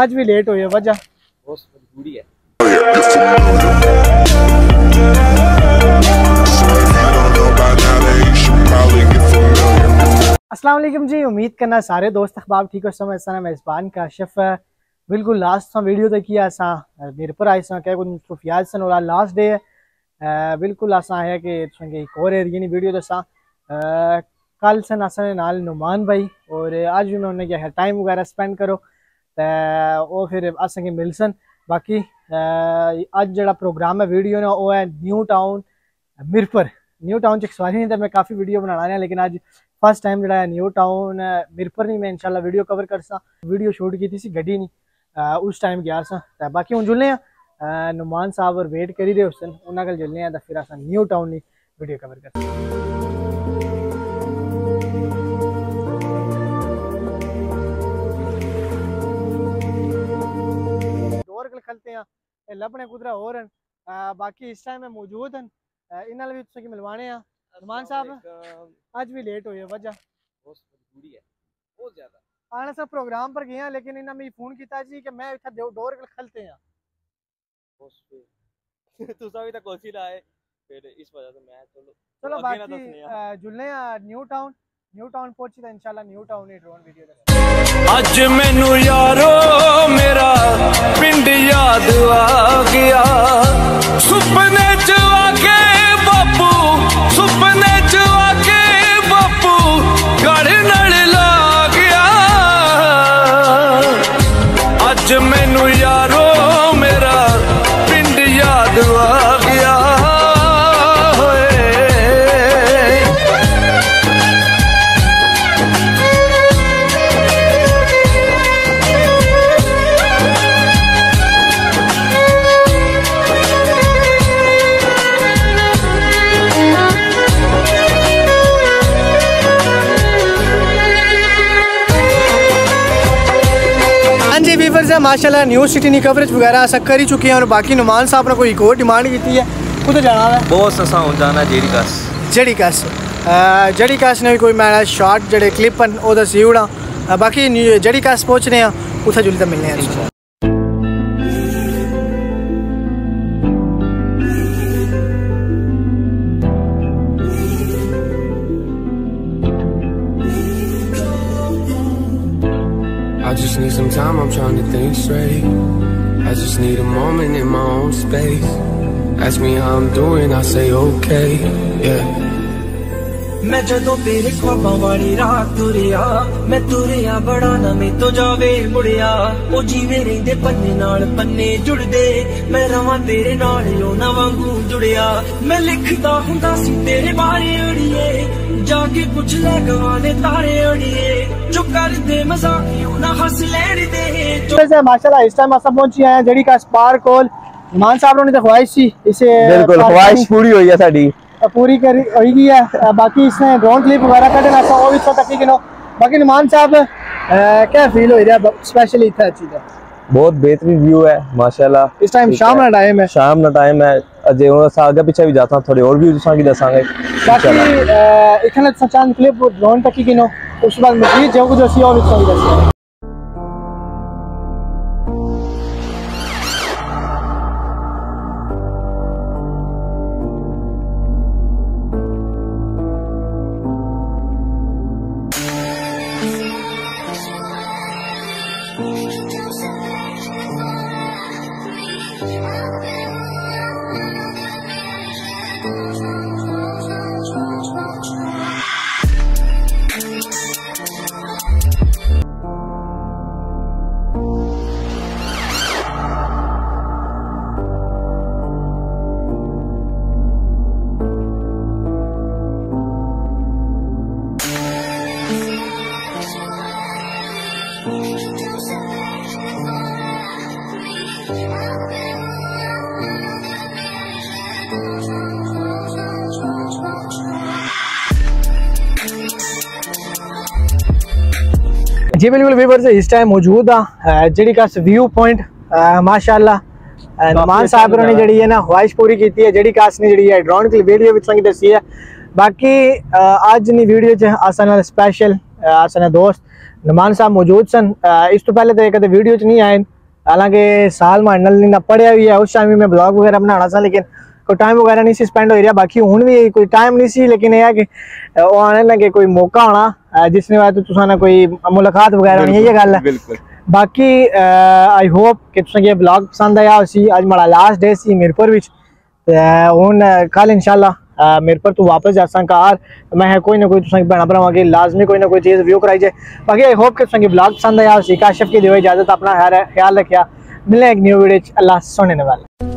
आज भी लेट हो है वजह। मजबूरी है। असलम जी उम्मीद करना सारे दोस्त अखबाब ठीक हो समय सर मेज़बान का शफ बिल्कुल लास्ट सा वीडियो ते किया असां निरपर आए कंहिं क्या मुस्तफ़ियाज सन और लास्ट डे बिल्कुल असा है कि तुसांखे हिकु होर एरिए जी वीडियो ते कल सन असांजे नाल नुमान भाई और आज भी मैं बि क्या है टाइम वग़ैरह स्पेंड करो। ते वो फिर असें मिलसन। बाकी अज जड़ा प्रोग्राम है वीडियो ने वो है new town, Mirpur. New town च नहीं तो मैं काफ़ी वीडियो बनाना है लेकिन अज फ़र्स्ट टाइम जड़ा न्यू टाउन, मिरपर नहीं मैं इंशाल्लाह वीडियो कवर कर सा वीडियो शूट की थी गड्डी नहीं उस टाइम गया सा। बाकी हूँ जुलने नुमान साहब और वेट करी रहे उस दिन उन्होंने जुलने फिर अस न्यू टाउन की वीडियो कवर कर डोर खलते हैं लभने कुदरा और हैं बाकी इस टाइम मौजूद हैं इन्होंने भी तुसें मिलवाने हैं नुमान साहब ਅੱਜ ਵੀ ਲੇਟ ਹੋਏ ਵਜ੍ਹਾ ਬਹੁਤ ਮਜਬੂਰੀ ਹੈ ਬਹੁਤ ਜ਼ਿਆਦਾ ਆਣਾ ਸਾ ਪ੍ਰੋਗਰਾਮ ਪਰ ਗਿਆ ਲੇਕਿਨ ਇਹਨਾਂ ਮੈਨੂੰ ਫੋਨ ਕੀਤਾ ਜੀ ਕਿ ਮੈਂ ਇੱਥੇ ਡੋਰ ਖਲਤੇ ਆ ਬਹੁਤ ਤੁਸੀਂ ਵੀ ਤਾਂ ਕੋਸ਼ਿਸ਼ ਲਾਏ ਫਿਰ ਇਸ ਵਜ੍ਹਾ ਤੋਂ ਮੈਂ ਚਲੋ ਚਲੋ ਅੱਗੇ ਨਾ ਬਾਕੀ ਦੱਸਣੇ ਆ। ਅ, ਜੁਲਨੇ ਆ ਨਿਊ ਟਾਊਨ ਨਿਊ ਟਾਊਨ ਪਹੁੰਚੀ ਤਾਂ ਇਨਸ਼ਾਅੱਲਾ ਨਿਊ ਟਾਊਨ ਹੀ ਡਰੋਨ ਵੀਡੀਓ ਦਾ ਅੱਜ ਮੈਨੂੰ ਯਾਰੋ माशाल्लाह न्यूज़ सिटी की कवरेज वगैरह सब कर ही चुके हैं और बाकी नुमान साहब ने कोई एक और डिमांड की है कुछ जाना है? बहुत असा जाना जेड़ी कस जेड़ी कस जेड़ी कस ने भी कोई मैं शॉर्ट जो क्लिप न वह दसी उड़ा बाकी जेड़ी कस पहुँचने उत्थें जुल्ले मिलने I just need some time, I'm trying to think straight. I just need a moment in my own space. Ask me how I'm doing, I say okay, yeah. ਮੈਂ ਜਦੋਂ ਤੇਰੇ ਖਵਾਬਾਂ ਵਾਲੀ ਰਾਤ ਤੁਰਿਆ ਮੈਂ ਤੁਰਿਆ ਬੜਾ ਨਾ ਮੇ ਤੋਂ ਜਾਵੇ ਮੁੜਿਆ ਉਹ ਜੀਵੇ ਰਹਿੰਦੇ ਪੰਨੇ ਨਾਲ ਪੰਨੇ ਜੁੜਦੇ ਮੈਂ ਰਵਾਂ ਤੇਰੇ ਨਾਲ ਉਹ ਨਾ ਵਾਂਗੂ ਜੁੜਿਆ ਮੈਂ ਲਿਖਦਾ ਹੁੰਦਾ ਸੀ ਤੇਰੇ ਬਾਰੇ ਅੜੀਏ ਜਾ ਕੇ ਪੁੱਛ ਲੈ ਗਵਾਨੇ ਤਾਰੇ ਅੜੀਏ ਜੋ ਕਰਦੇ ਮਜ਼ਾਕ ਉਹ ਨਾ ਹੱਸ ਲੈਣ ਦੇ ਜੋ से माशाल्लाह इस टाइम असा पहुंची आए हैं जड़ी का स्पार्क कोल मान साहब ने तो ख्वाहिश थी इसे ਬਿਲਕੁਲ पार्क ਖਵਾਇਸ਼ ਪੂਰੀ ਹੋਈ ਹੈ ਸਾਡੀ पूरी करी होगी है। बाकी इसने ड्रोन क्लिप वगैरह कटे ना तो वो भी तक किनो बाकी नुमान साहब क्या फील हो रहा है? स्पेशली इतना अच्छी है बहुत बेहतरीन व्यू है माशाल्लाह। इस टाइम शाम ना टाइम है। शाम ना टाइम है। अजे उनसा आगे पीछे भी जाता थोड़े और भी उसा की दसांगे बाकी इखने सचान क्लिप ड्रोन तक किनो उस बाद मजीद जो कुछ असि और इतना की दसांगे Don't you. me जी बिल्कुल व्यूवर्स इस टाइम मौजूद हाँ जी का व्यू पॉइंट माशाल्लाह नुमान साहब ने जी है ना ख्वाहिश पूरी की है जी ने जी ड्रोन की वीडियो भी संगी दसी है। बाकी अज नी वीडियो असा स्पेशल दोस्त नमान साहब मौजूद सन। इस तो पहले तो कदे वीडियो च नहीं आए हालाँकि साल माइनल पढ़िया भी है उस टाइम मैं ब्लॉग वगैरह बनाना सा लेकिन कोई टाइम वगैरह नहीं सी स्पेंड हो रहा। बाकी हूँ भी कोई टाइम नहीं सी लेकिन यह है कि आने लगे कोई मौका जिसने बाद तो तुसा कोई मुलाकात वगैरह नहीं है गल बिल्कुल बाकी आई होप कि तुसें ये ब्लॉग पसंद आया उसी। अज माड़ा लास्ट डे सी मीरपुर विच। ते हुन कल इंशाल्लाह मीरपुर तो वापस जासा घर। मैं कोई ना कोई भैन भरावां लाजमी कोई ना कोई चीज़ व्यू कराई जाए। बाकी आई होप कि तुसें ब्लॉग पसंद आया उसी। काशफ की दियो इजाज़त अपना ख्याल रखिया मिलने एक न्यू वीडियो अल्लाह सुनने वाले